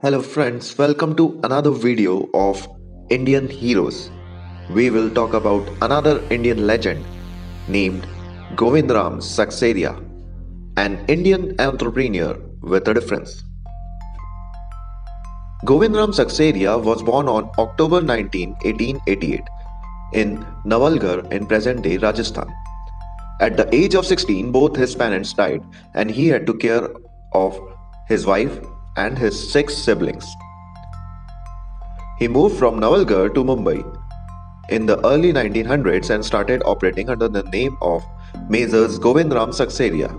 Hello friends, welcome to another video of Indian heroes. We will talk about another Indian legend named Govindram Seksaria, an Indian entrepreneur with a difference. Govindram Seksaria was born on October 19, 1888 in Nawalgarh in present-day Rajasthan. At the age of 16, both his parents died and he had to care of his wife and his six siblings. He moved from Nawalgarh to Mumbai in the early 1900s and started operating under the name of Messrs Govindram Seksaria.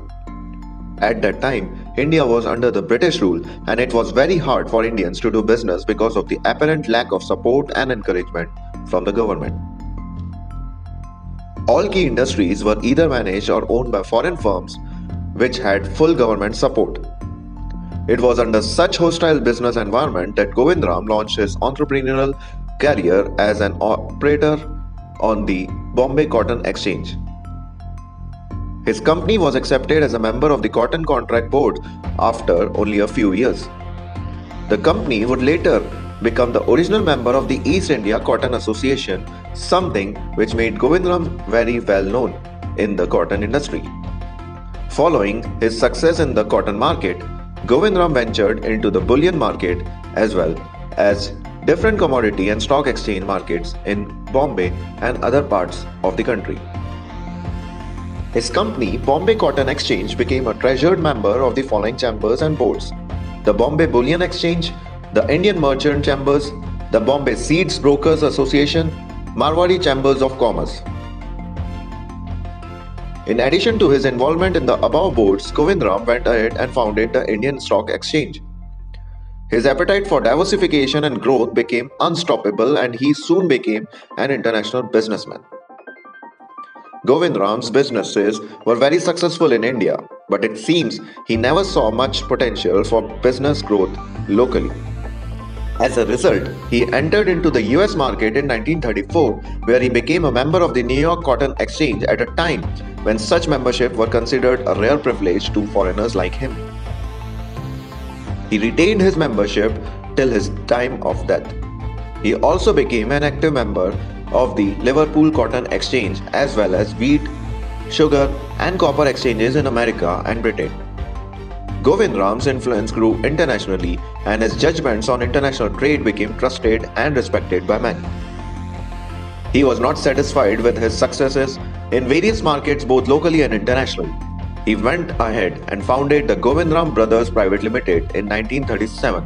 At that time, India was under the British rule and it was very hard for Indians to do business because of the apparent lack of support and encouragement from the government. All key industries were either managed or owned by foreign firms which had full government support. It was under such hostile business environment that Govindram launched his entrepreneurial career as an operator on the Bombay Cotton Exchange. His company was accepted as a member of the Cotton Contract Board after only a few years. The company would later become the original member of the East India Cotton Association, something which made Govindram very well known in the cotton industry. Following his success in the cotton market, Govindram ventured into the bullion market as well as different commodity and stock exchange markets in Bombay and other parts of the country. His company, Bombay Cotton Exchange, became a treasured member of the following chambers and boards the Bombay Bullion Exchange, the Indian Merchant Chambers, the Bombay Seeds Brokers Association, Marwari Chambers of Commerce. In addition to his involvement in the above boards, Govindram went ahead and founded the Indian Stock Exchange. His appetite for diversification and growth became unstoppable and he soon became an international businessman. Govindram's businesses were very successful in India, but it seems he never saw much potential for business growth locally. As a result, he entered into the US market in 1934, where he became a member of the New York Cotton Exchange at a time when such membership were considered a rare privilege to foreigners like him. He retained his membership till his time of death. He also became an active member of the Liverpool Cotton Exchange as well as wheat, sugar, and copper exchanges in America and Britain. Govindram's influence grew internationally and his judgments on international trade became trusted and respected by many. He was not satisfied with his successes in various markets both locally and internationally. He went ahead and founded the Govindram Brothers Private Limited in 1937.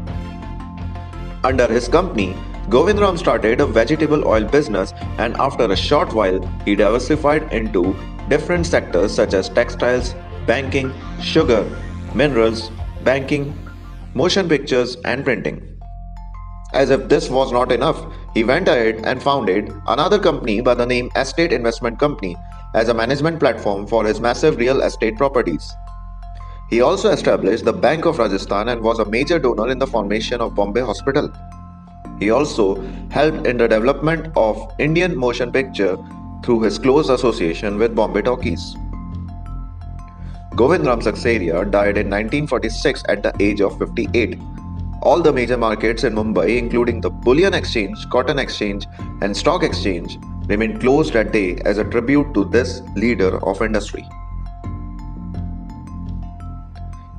Under his company, Govindram started a vegetable oil business and after a short while, he diversified into different sectors such as textiles, banking, sugar, minerals, banking, motion pictures, and printing. As if this was not enough, he went ahead and founded another company by the name Estate Investment Company as a management platform for his massive real estate properties. He also established the Bank of Rajasthan and was a major donor in the formation of Bombay Hospital. He also helped in the development of Indian motion picture through his close association with Bombay Talkies. Govindram Seksaria died in 1946 at the age of 58. All the major markets in Mumbai, including the Bullion Exchange, Cotton Exchange, and Stock Exchange, remained closed that day as a tribute to this leader of industry.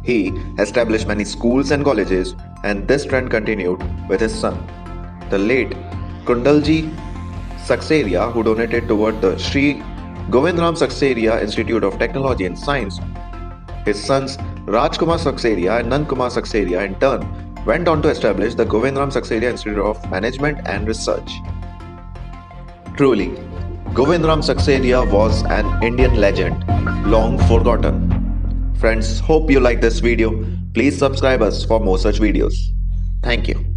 He established many schools and colleges, and this trend continued with his son, the late Kundalji Seksaria, who donated toward the Sri Govindram Seksaria Institute of Technology and Science his sons Rajkumar Seksaria and Nankumar Seksaria in turn went on to establish the Govindram Seksaria Institute of Management and Research. Truly, Govindram Seksaria was an Indian legend, long forgotten. Friends, hope you like this video. Please subscribe us for more such videos. Thank you.